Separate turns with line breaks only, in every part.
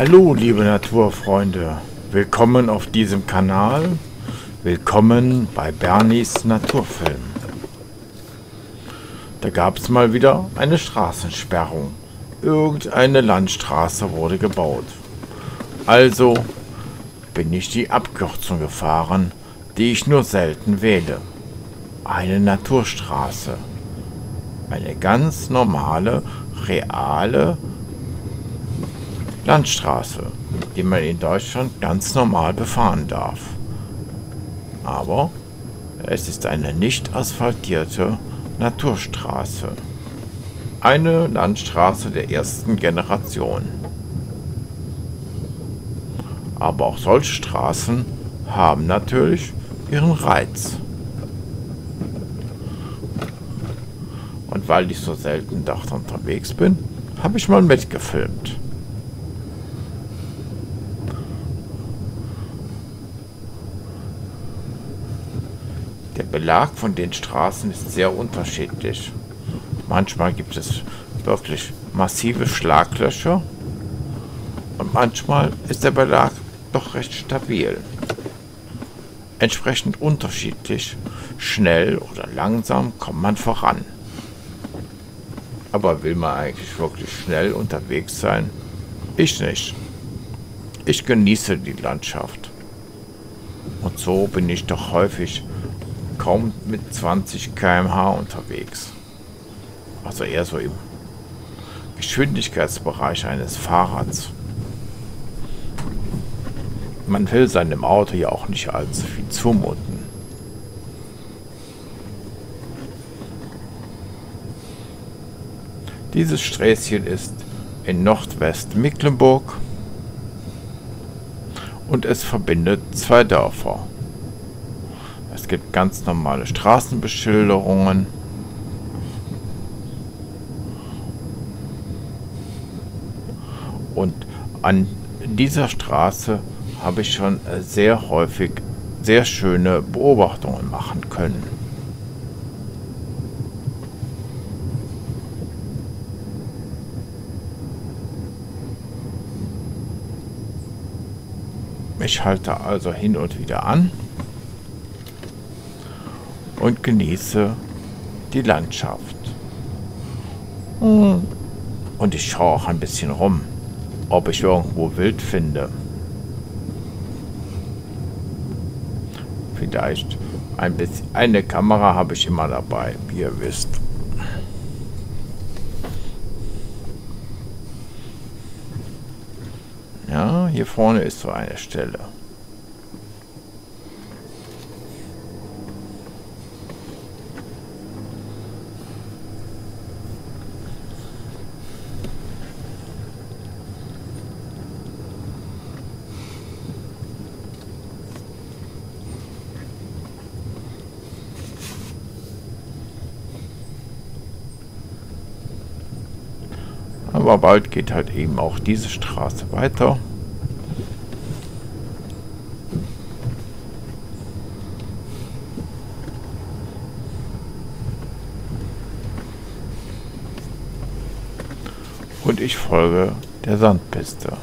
Hallo liebe Naturfreunde, willkommen auf diesem Kanal, willkommen bei Bernies Naturfilm. Da gab es mal wieder eine Straßensperrung. Irgendeine Landstraße wurde gebaut. Also bin ich die Abkürzung gefahren, die ich nur selten wähle. Eine Naturstraße. Eine ganz normale, reale Landstraße, die man in Deutschland ganz normal befahren darf. Aber es ist eine nicht asphaltierte Naturstraße. Eine Landstraße der ersten Generation. Aber auch solche Straßen haben natürlich ihren Reiz. Und weil ich so selten dort unterwegs bin, habe ich mal mitgefilmt. Der Belag von den Straßen ist sehr unterschiedlich. Manchmal gibt es wirklich massive Schlaglöcher und manchmal ist der Belag doch recht stabil. Entsprechend unterschiedlich, schnell oder langsam kommt man voran. Aber will man eigentlich wirklich schnell unterwegs sein? Ich nicht. Ich genieße die Landschaft. Und so bin ich doch häufig kaum mit 20 km/h unterwegs. Also eher so im Geschwindigkeitsbereich eines Fahrrads. Man will seinem Auto ja auch nicht allzu viel zumuten. Dieses Sträßchen ist in Nordwest-Mecklenburg und es verbindet zwei Dörfer. Es gibt ganz normale Straßenbeschilderungen. Und an dieser Straße habe ich schon sehr häufig sehr schöne Beobachtungen machen können. Ich halte also hin und wieder an und genieße die Landschaft. Und ich schaue auch ein bisschen rum, ob ich irgendwo Wild finde. Vielleicht ein bisschen. Eine Kamera habe ich immer dabei, wie ihr wisst. Ja, hier vorne ist so eine Stelle. Aber bald geht halt eben auch diese Straße weiter. Und ich folge der Sandpiste.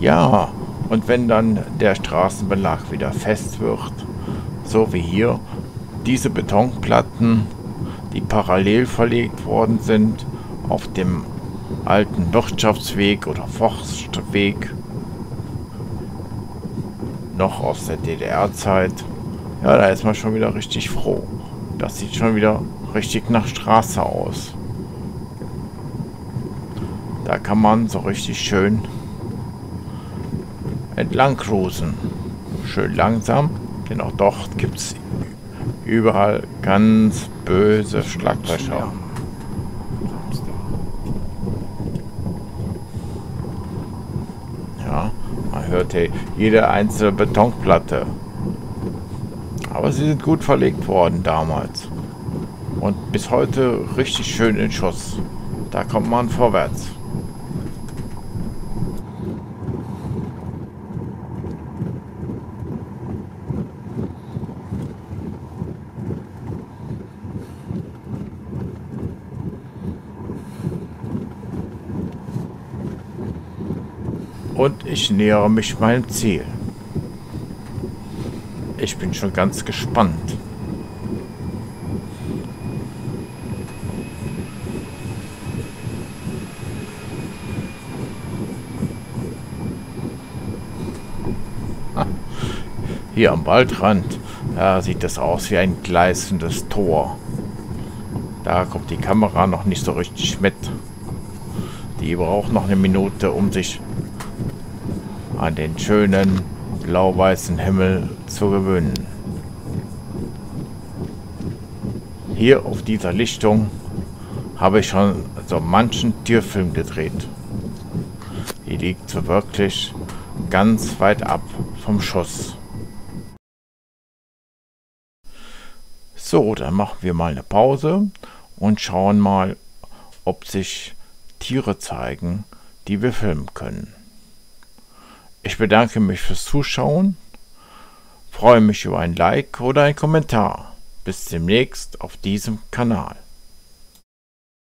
Ja, und wenn dann der Straßenbelag wieder fest wird, so wie hier, diese Betonplatten, die parallel verlegt worden sind auf dem alten Wirtschaftsweg oder Forstweg, noch aus der DDR-Zeit, ja, da ist man schon wieder richtig froh. Das sieht schon wieder richtig nach Straße aus. Da kann man so richtig schön entlang cruisen. Schön langsam, denn auch dort gibt es überall ganz böse Schlaglöcher. Ja, man hört hier jede einzelne Betonplatte. Aber sie sind gut verlegt worden damals. Und bis heute richtig schön in Schuss. Da kommt man vorwärts. Und ich nähere mich meinem Ziel. Ich bin schon ganz gespannt. Hier am Waldrand, da sieht es aus wie ein gleißendes Tor. Da kommt die Kamera noch nicht so richtig mit. Die braucht noch eine Minute, um sich an den schönen blau-weißen Himmel zu gewöhnen. Hier auf dieser Lichtung habe ich schon so manchen Tierfilm gedreht. Die liegt so wirklich ganz weit ab vom Schuss. So, dann machen wir mal eine Pause und schauen mal, ob sich Tiere zeigen, die wir filmen können. Ich bedanke mich fürs Zuschauen, freue mich über ein Like oder ein Kommentar. Bis demnächst auf diesem Kanal.